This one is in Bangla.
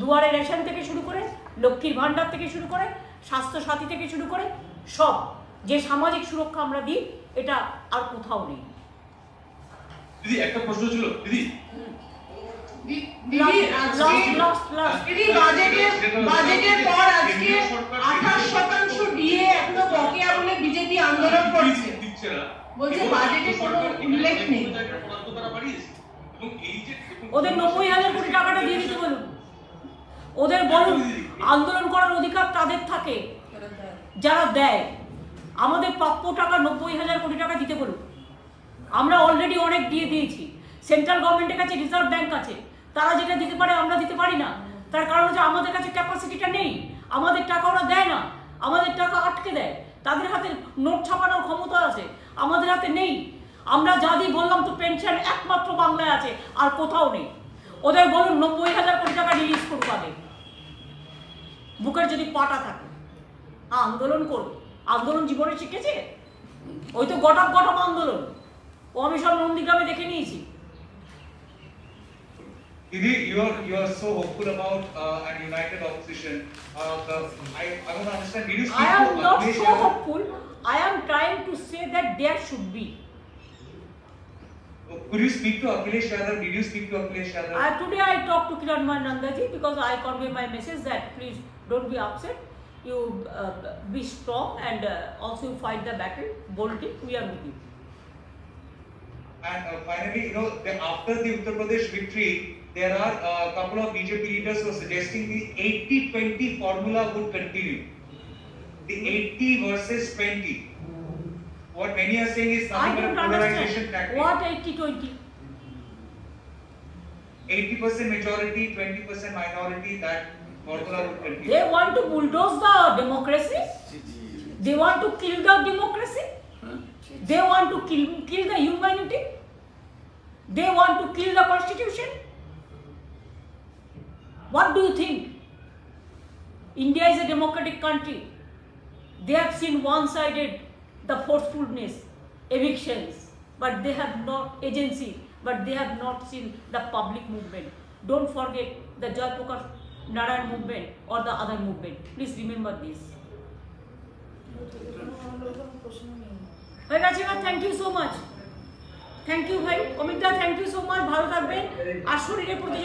দুয়ারে রেশন থেকে শুরু করে লক্ষ্মীর ভাণ্ডার থেকে শুরু করে স্বাস্থ্য সাথী থেকে শুরু করে সব যে সামাজিক সুরক্ষা আমরা দিই এটা আর কোথাও নেই। দিদি একটা প্রশ্ন ছিল দিদি? বিজেপি আন্দোলন করছে। দিচ্ছে বলছে বাজেটে কোনো উল্লেখ নেই। ওদের নব্বই হাজার কোটি টাকাটা দিয়ে দিতে বলুন। ওদের বলুন আন্দোলন করার অধিকার তাদের থাকে, যারা দেয়। আমাদের প্রাপ্য টাকা নব্বই হাজার কোটি টাকা দিতে বলুন। আমরা অলরেডি অনেক দিয়ে দিয়েছি। সেন্ট্রাল গভর্নমেন্টের কাছে রিজার্ভ ব্যাংক আছে। তারা যেটা দিতে পারে আমরা দিতে পারি না। তার কারণ হচ্ছে আমাদের কাছে ক্যাপাসিটিটা নেই। আমাদের টাকা ওরা দেয় না। আমাদের টাকা আটকে দেয়। তাদের হাতে নোট ছাপানোর ক্ষমতা আছে। আমাদের হাতে নেই। আমরা যা দিই বললাম তো পেনশন একমাত্র বাংলায় আছে, আর কোথাও নেই। ওদের বলুন নব্বই হাজার কোটি টাকা রিলিজ করুক আগে। বুকের যদি পাটা থাকে হ্যাঁ আন্দোলন করবে আন্দোলন জীবনে শিখেছে ওই তো গটক গটক আন্দোলন ও আমি সব নন্দীগ্রামে দেখে নিয়েছি Didi, you are you are so hopeful about uh, an united opposition. Uh, the, I I want to understand. Did you speak I am to not Akhilesh so hopeful. I am trying to say that there should be. Could you speak to Akhilesh Yadav? Did you speak to Akhilesh Yadav? Uh, today I talked to Kiranmay Nandaji because I convey my message that please don't be upset. You uh, be strong and uh, also you fight the battle boldly. We are with you. And uh, finally, you know, the, after the Uttar Pradesh victory, there are a couple of BJP leaders who are suggesting the 80-20 formula would continue. The 80 versus 20. What many are saying is nothing but polarization tactic. What 80 20? 80% majority, 20% minority, that formula would continue. They want to bulldoze the democracy. They want to kill the democracy. They want to kill, kill the humanity. They want to kill the constitution. What do you think? India is a democratic country. They have seen one-sided the forcefulness, evictions, but they have not agency, but they have not seen the public movement. Don't forget the Jayapakar Narayan movement or the other movement. Please remember this. হয়ে thank you so much thank you ভাই Amita thank you so much ভালো থাকবেন আর শরীরের প্রতি